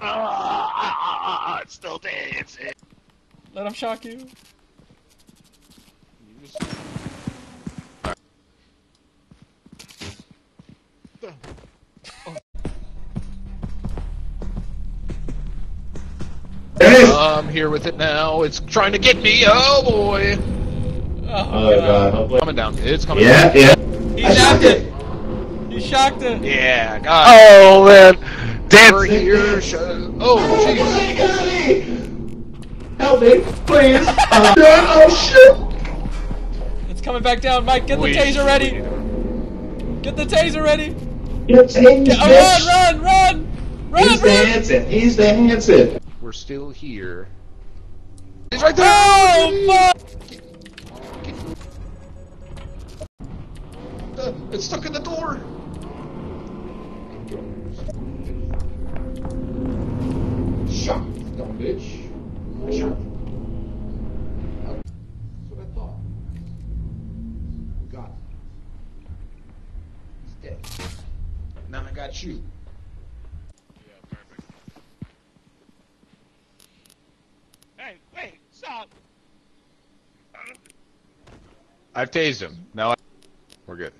Ah, it's still dancing. Let him shock you. I'm here with it now. It's trying to get me. Oh boy. Oh, Oh god, hopefully. Coming down. It's coming Yeah, down. yeah. He shocked shocked it. it. He shocked it. Yeah, God. Oh man, We're here. Oh, jeez. Help me, please. Uh, oh shit. It's coming back down. Mike, get the taser ready. Get the taser ready. It's him, Get, oh, run, run, run. Run, He's run. dancing. He's dancing. We're still here. He's right there. Oh, fuck. Uh, It's stuck in the door. Shot, dumb bitch. I shot. That's what I thought. We got him. He's dead. Now I got you. Yeah, perfect. Hey, wait, stop! I've tased him. Now I... we're good.